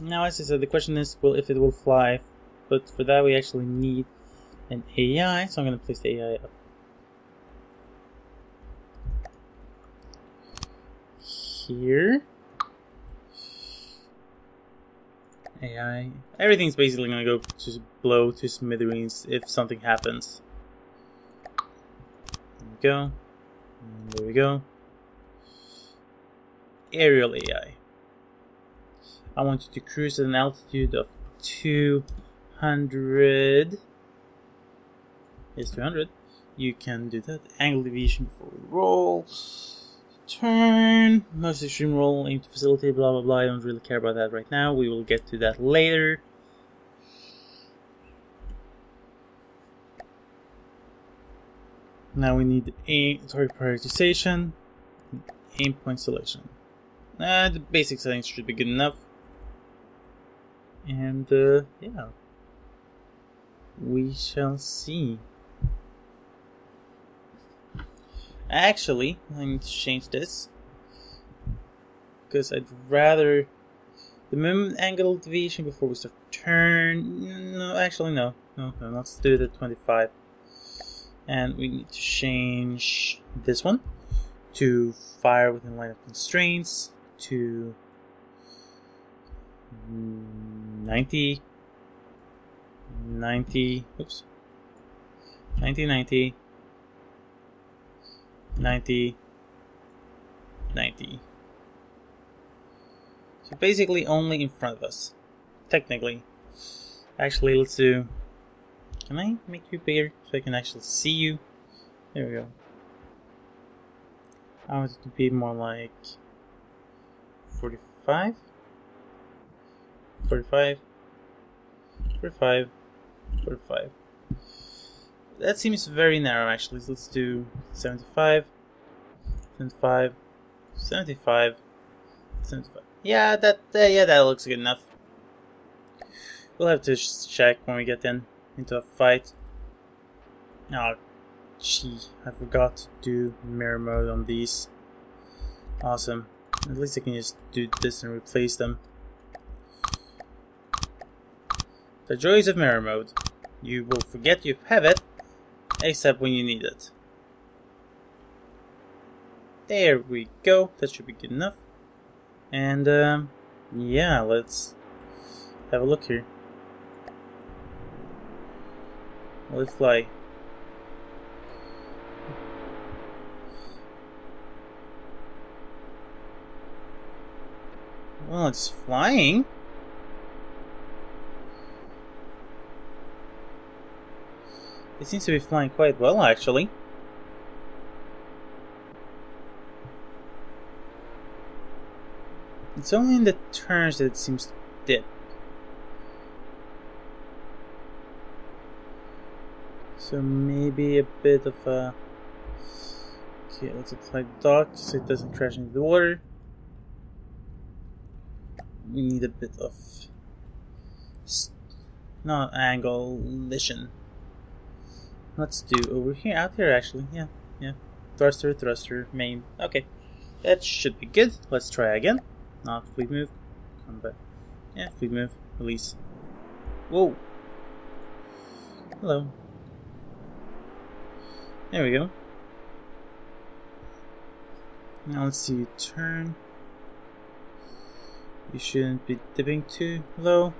Now, as I said, the question is, well, if it will fly, but for that we actually need an AI, so I'm going to place the AI up here. AI. Everything's basically gonna go to blow to smithereens if something happens. There we go. There we go. Aerial AI. I want you to cruise at an altitude of 200. Yes, 200. You can do that. Angle deviation we roll turn. Most extreme roll, aim to facilitate, blah blah blah. I don't really care about that right now. We will get to that later. Now we need aim target prioritization, aim point selection. Uh, the basic settings should be good enough. And uh, yeah, we shall see. Actually, I need to change this. Because I'd rather... The minimum angle deviation before we start turn... No, actually no. No, no, let's do at 25. And we need to change this one to fire within line of constraints to Mm, 90 90 oops 90 90 90, 90. So basically only in front of us. Technically. Actually, let's do... Can I make you bigger so I can actually see you? There we go. I want it to be more like 45 45 45 45 that seems very narrow actually. So let's do 75, 75, 75, 75. Yeah, that uh, yeah that looks good enough. We'll have to check when we get in into a fight. Oh, gee, I forgot to do mirror mode on these. Awesome. At least I can just do this and replace them. The joys of mirror mode. You will forget you have it, except when you need it. There we go, that should be good enough. And, um, yeah, let's have a look here. Let's fly. Well, it's flying. It seems to be flying quite well, actually. It's only in the turns that it seems to dip. So maybe a bit of a... Okay, let's apply dock so it doesn't crash into the water. We need a bit of... Not angle, vision. Let's do over here, out here actually, yeah, yeah. Thruster, thruster, main, okay. That should be good. Let's try again. Not fleet move, come back. Yeah, fleet move, release. Whoa. Hello. There we go. Now let's see, turn. You shouldn't be dipping too low.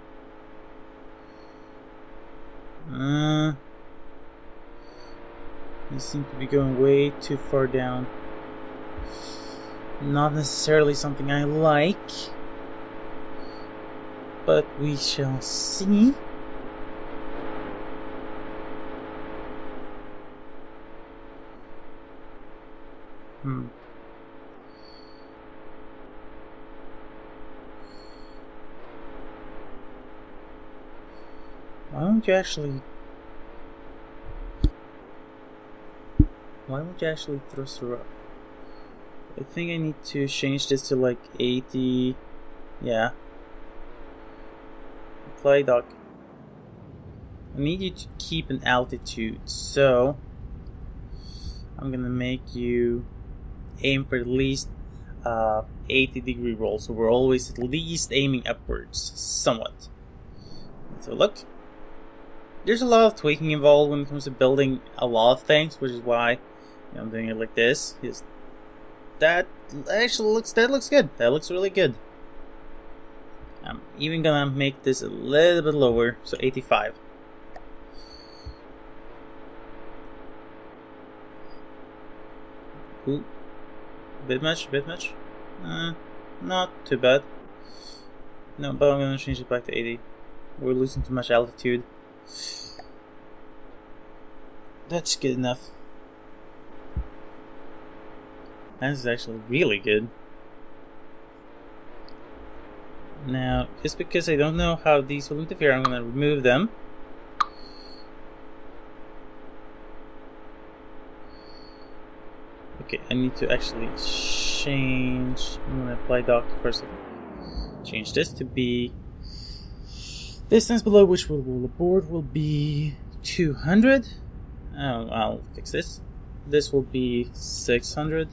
Uh, you seem to be going way too far down. Not necessarily something I like. But we shall see. Hmm. Why don't you actually Why would you actually thrust her up? I think I need to change this to like 80. Yeah. Apply dock. I need you to keep an altitude, so I'm gonna make you aim for at least uh, 80 degree roll, so we're always at least aiming upwards, somewhat. So look, there's a lot of tweaking involved when it comes to building a lot of things, which is why I'm doing it like this. Is that actually looks that looks good. That looks really good. I'm even gonna make this a little bit lower, so 85. Ooh. Bit much, bit much. Uh, not too bad. No, but I'm gonna change it back to 80. We're losing too much altitude. That's good enough. This is actually really good. Now, just because I don't know how these will interfere, I'm going to remove them. Okay, I need to actually change. I'm going to apply dock first. Change this to be distance below which will, will board will be 200. Oh, I'll fix this. This will be 600.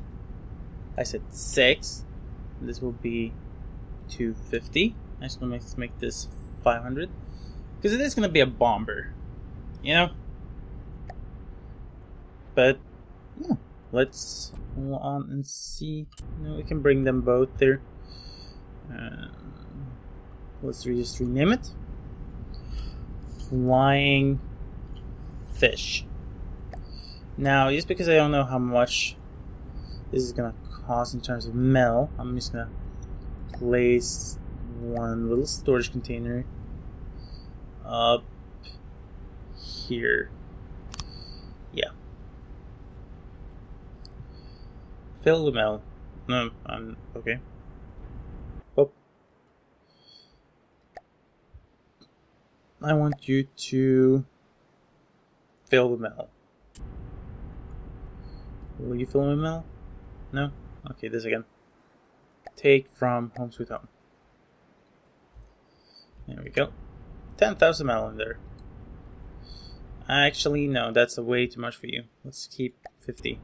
I said 6. This will be 250. I'm just gonna make, make this 500. Because it is gonna be a bomber. You know? But, yeah. Let's go on and see. You know, we can bring them both there. Uh, let's just rename it. Flying fish. Now, just because I don't know how much this is gonna cost in terms of metal, I'm just gonna place one little storage container up here. Yeah. Fill the metal. No, I'm okay. Oh. I want you to fill the metal. Will you fill my metal? No? Okay, this again take from Home Sweet Home. There we go. 10,000 metal in there. Actually, no, that's way too much for you. Let's keep 50.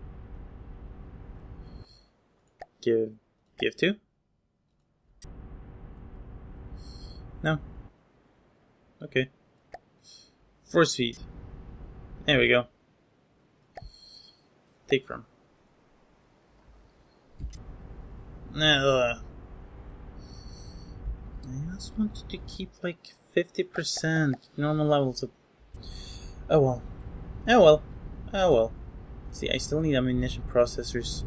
Give, give two? No. Okay. Force feed. There we go. Take from. Uh, I just wanted to keep like 50% normal levels of. Oh well. Oh well. Oh well. See, I still need ammunition processors.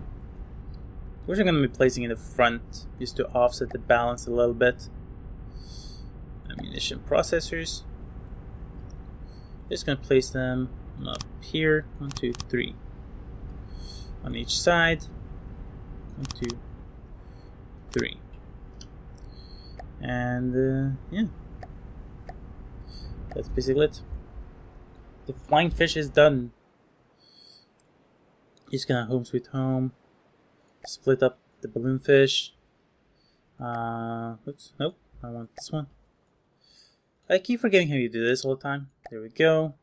Which I'm going to be placing in the front just to offset the balance a little bit. Ammunition processors. Just going to place them up here. One, two, three. On each side. One, two, three. And uh, yeah, that's basically it. The flying fish is done. He's gonna home sweet home, split up the balloon fish. Uh, oops, nope, I want this one. I keep forgetting how you do this all the time. There we go.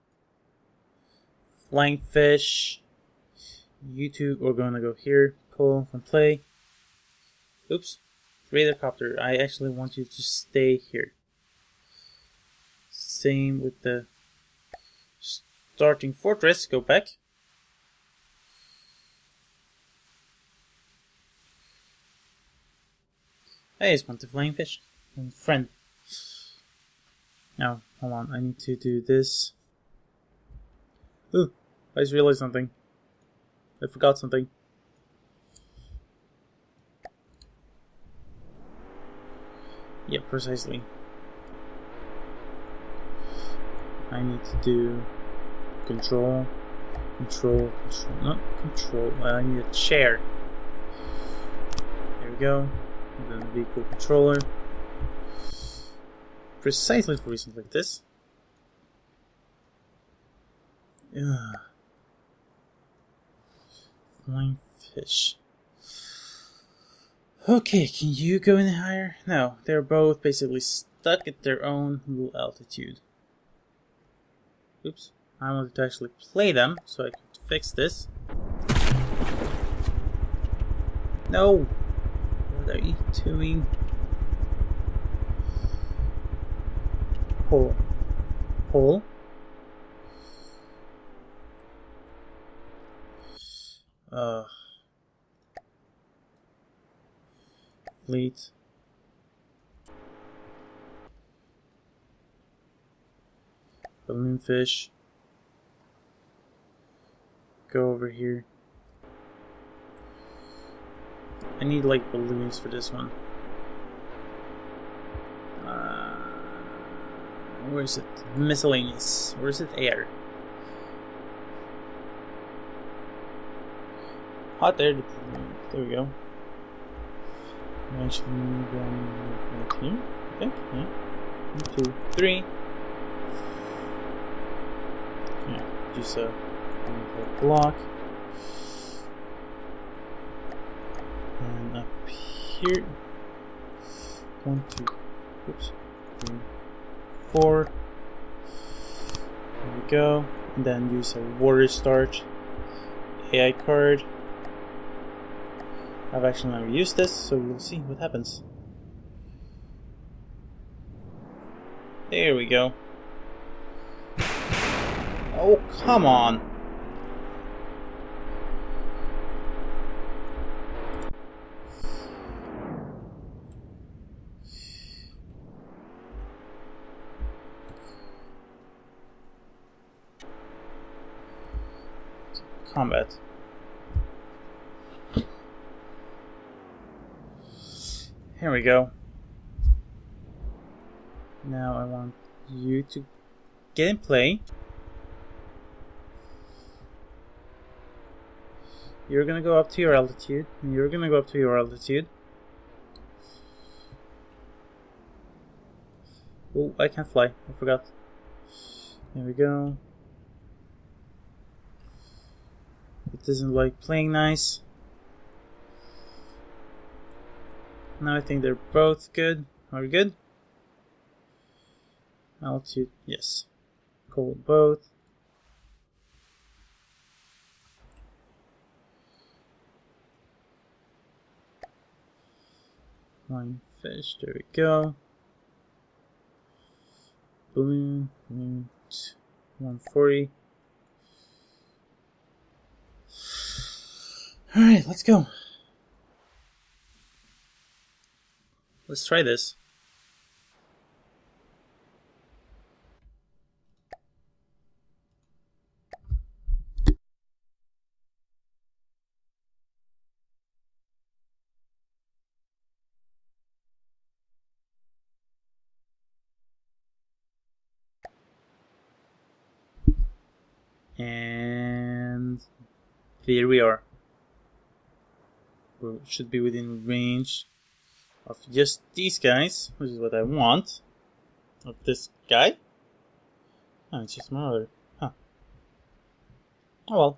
Flying fish. You two are gonna go here, pull from play. Oops. Radarcopter, I actually want you to stay here. Same with the starting fortress. Go back. I just want the flying fish. And friend. Now, hold on. I need to do this. Ooh, I just realized something. I forgot something. Yeah, precisely. I need to do control, control, control, not control, uh, I need a chair. There we go. And then the vehicle controller. Precisely for reasons like this. Ugh. Flying fish. Okay, can you go any higher? No, they're both basically stuck at their own little altitude. Oops, I wanted to actually play them, so I could fix this. No! What are you doing? Hole. Hole? Uh. Fleet. Balloonfish. Go over here. I need like balloons for this one. Uh, where is it? Miscellaneous. Where is it? Air. Hot air. There we go. Actually, right here. I think. Yeah. One, two, three. Yeah. Just uh, a block. And up here. One, two, oops, three, four. There we go. And then use a water start AI card. I've actually never used this, so we'll see what happens. There we go. Oh, come on. Combat. Here we go. Now I want you to get in play. You're gonna go up to your altitude, and you're gonna go up to your altitude. Oh, I can't fly. I forgot. There we go. It doesn't like playing nice. Now I think they're both good. Are we good? Altitude, yes. Cold both. Flying fish, there we go. Balloon, balloon, 140. Alright, let's go. Let's try this. And here we are. We should be within range of just these guys, which is what I want. Of this guy. Oh, it's just other. Huh. Oh well.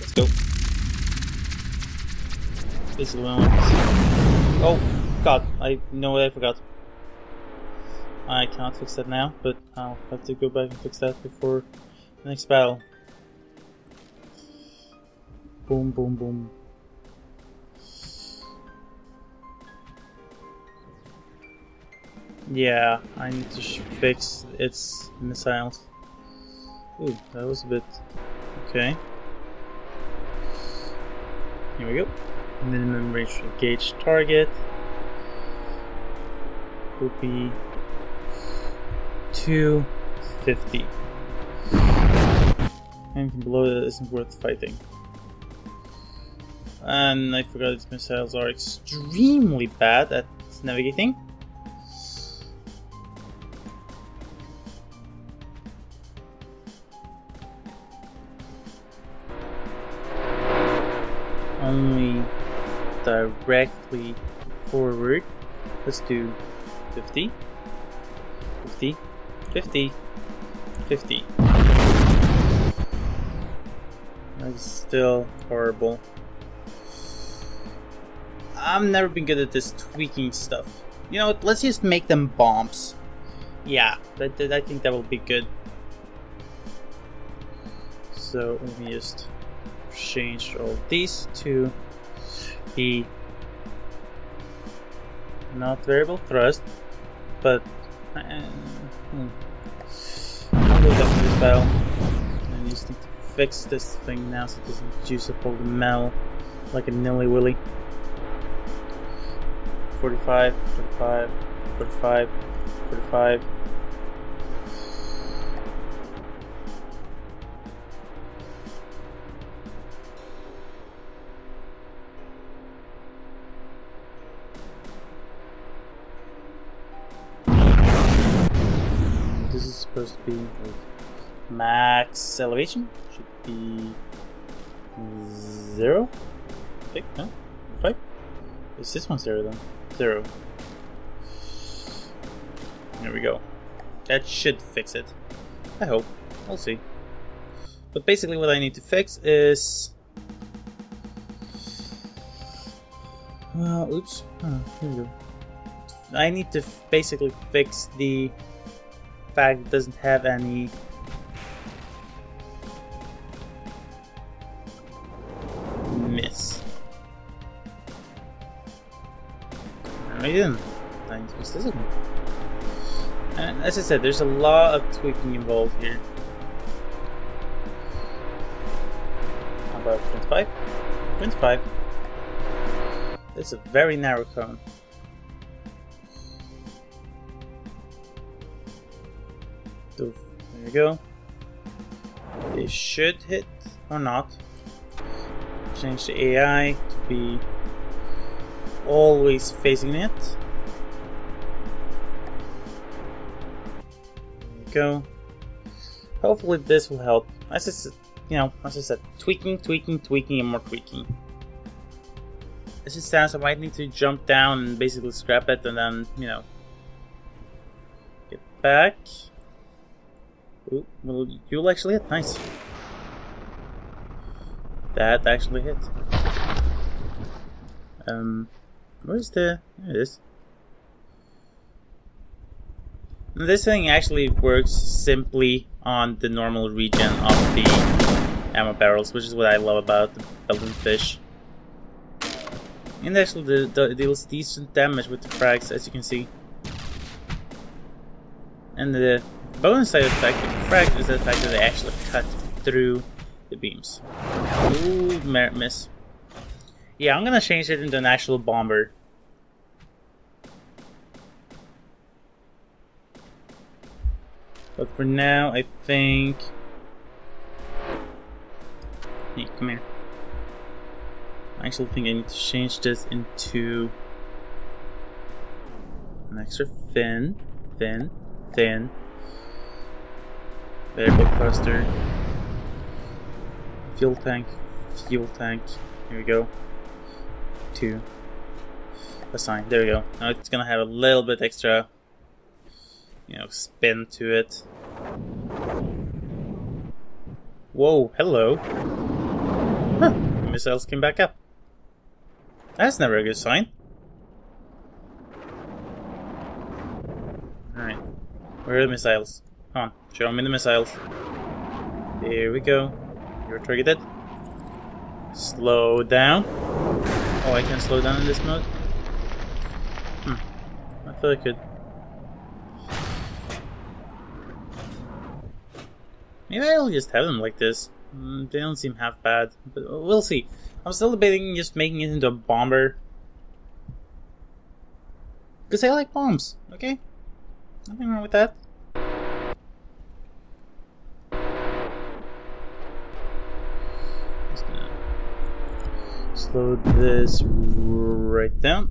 Let's go. This one. Oh, God. I know what I forgot. I cannot fix that now, but I'll have to go back and fix that before the next battle. Boom, boom, boom. Yeah, I need to fix its missiles. Ooh, that was a bit... Okay. Here we go. Minimum range engage target will be 250. Anything below that isn't worth fighting. And I forgot its missiles are extremely bad at navigating. Directly forward. Let's do 50, 50, 50, 50. That's still horrible. I've never been good at this tweaking stuff. You know, let's just make them bombs. Yeah, but I think that will be good. So let me just change all these to be Not variable thrust, but uh, hmm. I'll this battle. And just need to fix this thing now so it doesn't juice up all the metal like a nilly willy. 45, 45, 45, 45. Supposed to be max elevation. Should be zero. I no? Is this one zero then? Zero. There we go. That should fix it. I hope. We'll see. But basically what I need to fix is... Uh, oops. Oh, here we go. I need to basically fix the fact doesn't have any miss. I didn't. One. And as I said, there's a lot of tweaking involved here. How about 25? 25. It's a very narrow cone. Should hit or not. Change the AI to be always facing it. There you go. Hopefully this will help. As I you know, as I said, tweaking, tweaking, tweaking, and more tweaking. As it stands, I might need to jump down and basically scrap it and then, you know, get back. Ooh, well, you'll actually hit. Nice. That actually hit. Um, where's the... There it is. This thing actually works simply on the normal region of the ammo barrels, which is what I love about the Belgian fish. And actually deals decent damage with the frags, as you can see. And the bonus side effect of frag is the fact that they actually cut through the beams. Ooh, miss. Yeah, I'm gonna change it into an actual bomber. But for now, I think... Hey, come here. I actually think I need to change this into an extra thin, thin, thin variable cluster, fuel tank, fuel tank. Here we go. Two. Assign. There we go. Now it's gonna have a little bit extra, you know, spin to it. Whoa! Hello. Huh. Missiles came back up. That's never a good sign. Alright. Where are the missiles? Come on, show me the missiles. Here we go. You're targeted. Slow down. Oh, I can slow down in this mode? Hmm. I thought I could. Maybe I'll just have them like this. Mm, they don't seem half bad, but we'll see. I'm still debating just making it into a bomber. Because I like bombs, okay? Nothing wrong with that. Slow this right down.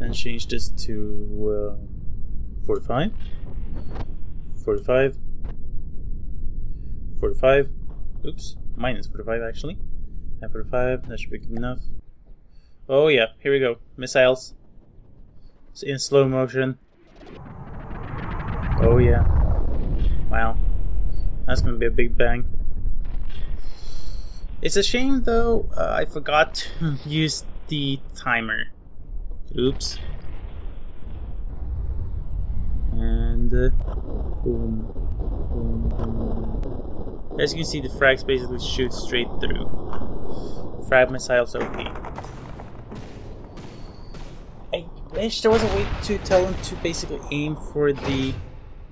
and change this to uh, 45. 45. 45. Oops, minus 45 actually. And 45, that should be good enough. Oh yeah, here we go. Missiles. It's in slow motion. Oh yeah. Wow. That's gonna be a big bang. It's a shame though, uh, I forgot to use the timer. Oops. And uh, boom, boom, boom. As you can see, the frags basically shoot straight through. Frag missiles OP. I wish there was a way to tell them to basically aim for the...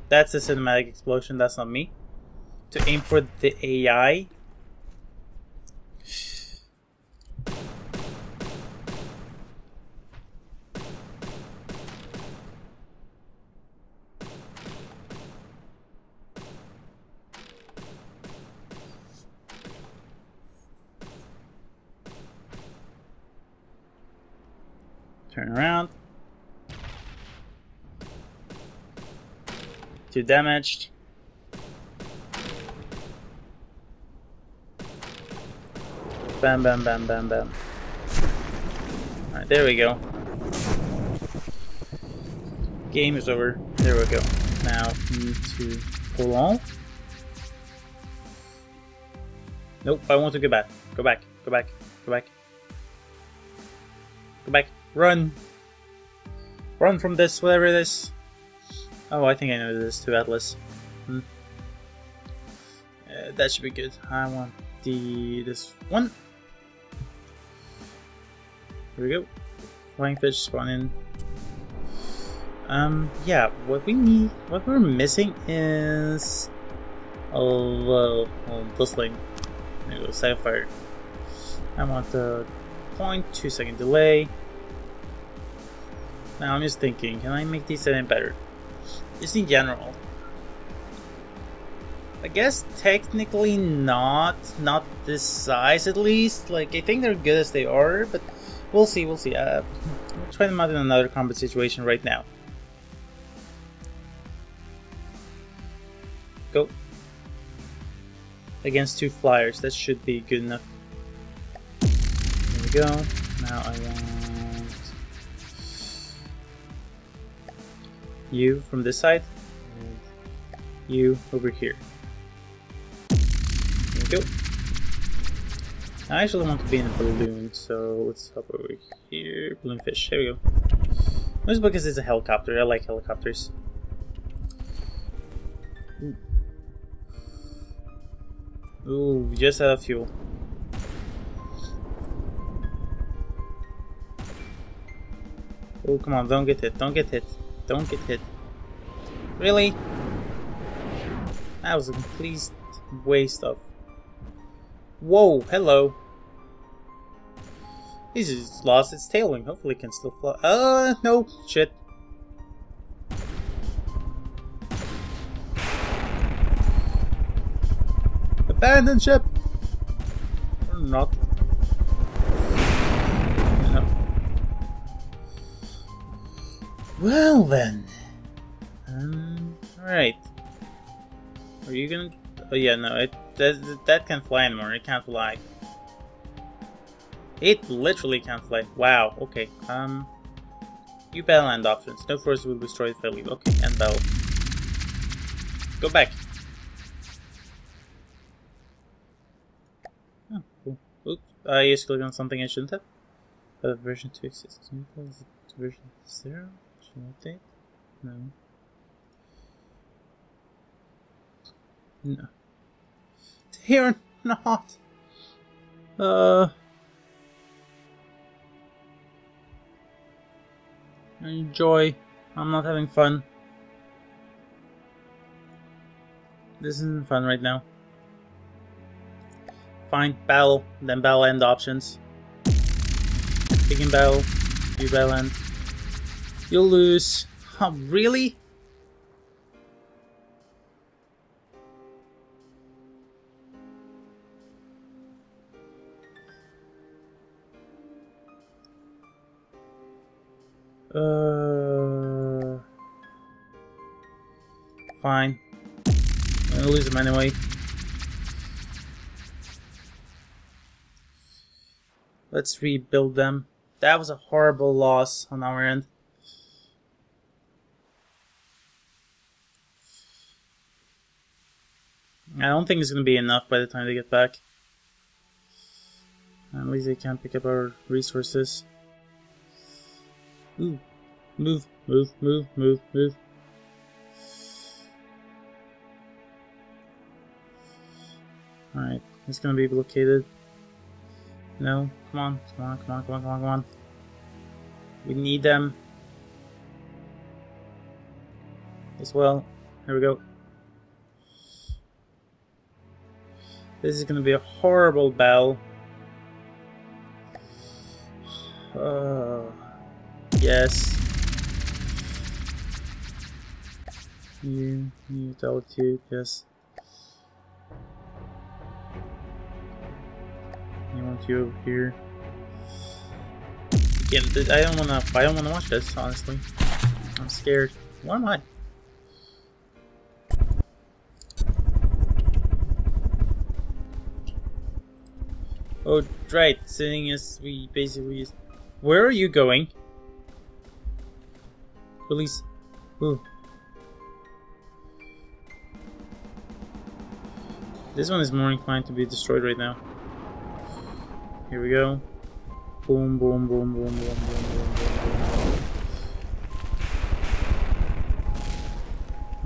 That's a cinematic explosion, that's not me. To aim for the AI. Turn around. Two damaged. Bam, bam, bam, bam, bam. Alright, there we go. Game is over. There we go. Now, need to pull on. Nope, I want to go back. Go back, go back, go back. Go back. Run! Run from this, whatever it is. Oh, I think I know this too, Atlas. Hmm. Uh, that should be good. I want the this one. Here we go. Flying fish spawn in. Um, yeah, what we need, what we're missing is little, well, this thing. There we go, Sapphire. I want the 0.2 second delay. Now I'm just thinking, can I make these any better? Just in general. I guess technically not, not this size at least. Like, I think they're good as they are, but we'll see, we'll see. Uh, we'll try them out in another combat situation right now. Go. Against two flyers, that should be good enough. There we go. Now I want you from this side, and you over here. There we go. I actually want to be in a balloon, so let's hop over here. Balloon fish. We go. Just because it's a helicopter. I like helicopters. Ooh, Ooh just out of fuel. Oh, come on, don't get hit, don't get hit. Don't get hit. Really? That was a complete waste of... Whoa, hello. This is lost its tailing. Hopefully it can still fly. Uh, no. Shit. Abandon ship! Or not. Well then. Um, alright. Are you gonna... Oh yeah, no, it that, that can't fly anymore. It can't fly. It literally can't fly. Wow, okay. Um, You battle land options. No force will destroy I leave. Okay, and battle. Go back. Oh, cool. Oops. I just clicked on something I shouldn't have. But version 2 exists. Version 0? Update? No. No. Here not. Uh. Enjoy. I'm not having fun. This isn't fun right now. Fine, battle, then battle end options. Begin battle, view battle end. You'll lose. Oh, really? Uh, fine. I'm gonna lose them anyway. Let's rebuild them. That was a horrible loss on our end. I don't think it's going to be enough by the time they get back. At least they can't pick up our resources. Ooh. Move, move, move, move, move. Alright, it's gonna be blockaded. No, come on, come on, come on, come on, come on, come on. We need them. As well. Here we go. This is gonna be a horrible bell. Uh, yes. You, you, altitude, yes. I want you over here. Yeah, I don't wanna. I don't wanna watch this. Honestly, I'm scared. Why am I? Oh, right. Seeing as we basically. Where are you going? Police. Ooh. This one is more inclined to be destroyed right now. Here we go. Boom, boom, boom, boom, boom, boom, boom, boom, boom.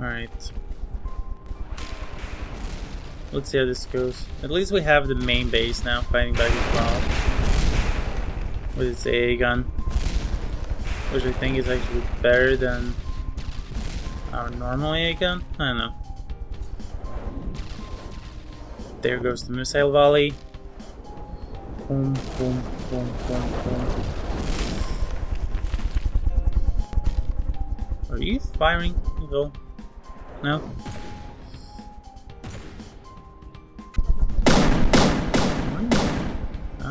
Alright. Let's see how this goes. At least we have the main base now fighting back as well. With its AA gun. Which I think is actually better than our normal AA gun. I don't know. There goes the missile volley. Boom, boom, boom, boom, boom. Are you firing, Evil? No?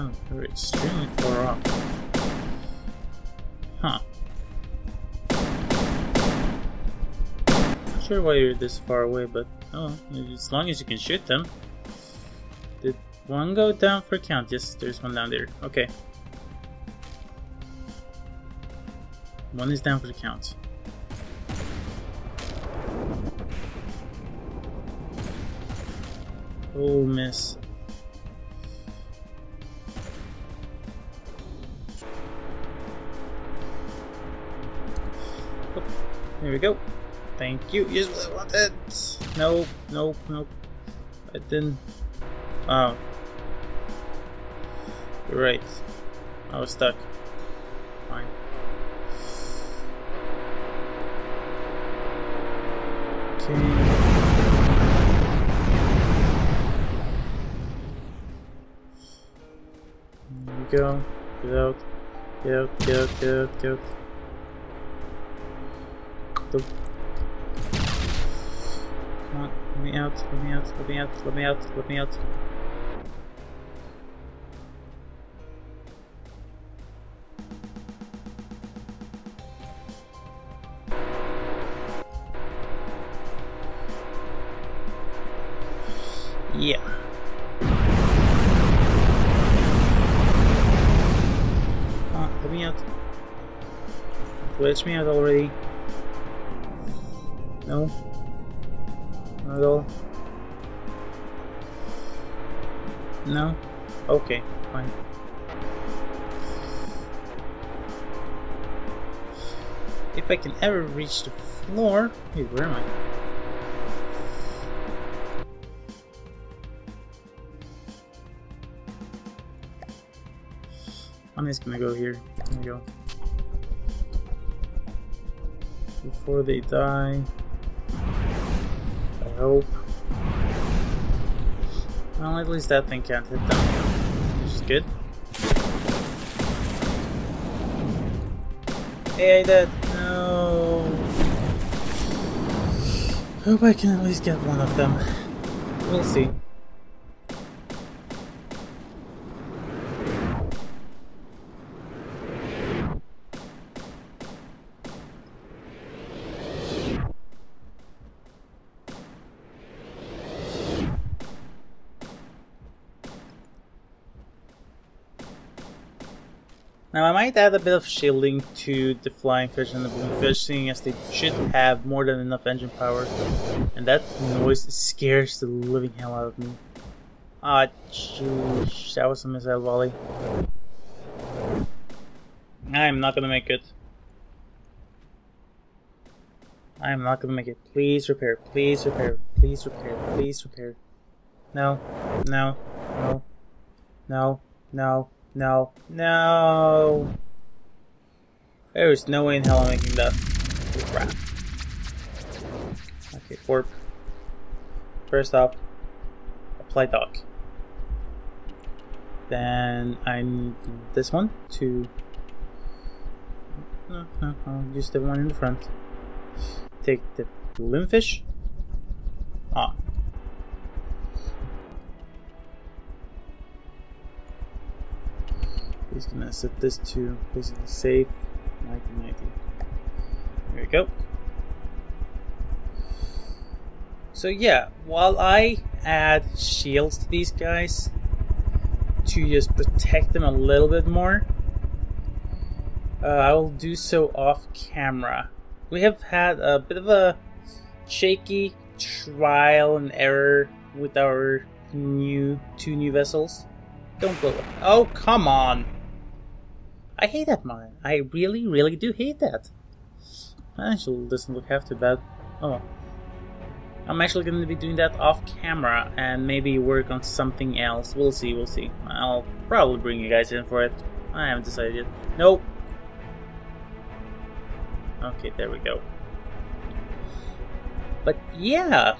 Oh, they're extremely far off. Huh. Not sure why you're this far away, but oh, as long as you can shoot them. Did one go down for count? Yes, there's one down there. Okay. One is down for the count. Oh, miss. There we go. Thank you. What I wanted. Nope, nope, nope. I didn't. Oh. Right. I was stuck. Fine. Okay. go. Get out. Get out, get out, get out, get out. Nope. Come on, let me out, let me out, let me out, let me out, let me out. Yeah. Uh, Come me out. Glitch me out already. No. Not at all. No? Okay, fine. If I can ever reach the floor... Wait, where am I? I'm just gonna go here. There we go. Before they die. Hope. Well, at least that thing can't hit them, which is good. Hey, I did. No. Hope I can at least get one of them. We'll see. Might add a bit of shielding to the flying fish and the balloon fish, seeing as they should have more than enough engine power. And that noise scares the living hell out of me. Ah, jeez, that was a missile volley. I'm not gonna make it. I am not gonna make it. Please repair, please repair, please repair, please repair. No, no, no, no, no. No. No. There is no way in hell I'm making that. Crap. Okay, warp. First off, apply dock. Then I need this one to. No, no, I'll use the one in the front. Take the limbfish. Ah. He's gonna set this to basically safe 1990. There we go. So yeah, while I add shields to these guys to just protect them a little bit more, uh, I will do so off camera. We have had a bit of a shaky trial and error with our new two new vessels. Don't it. Oh, come on! I hate that mine. I really, really do hate that. Actually, doesn't look half too bad. Oh. I'm actually going to be doing that off camera and maybe work on something else. We'll see, we'll see. I'll probably bring you guys in for it. I haven't decided yet. Nope. Okay, there we go. But yeah.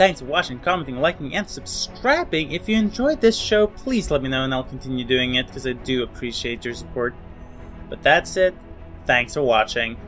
Thanks for watching, commenting, liking, and subscribing. If you enjoyed this show, please let me know and I'll continue doing it because I do appreciate your support. But that's it. Thanks for watching.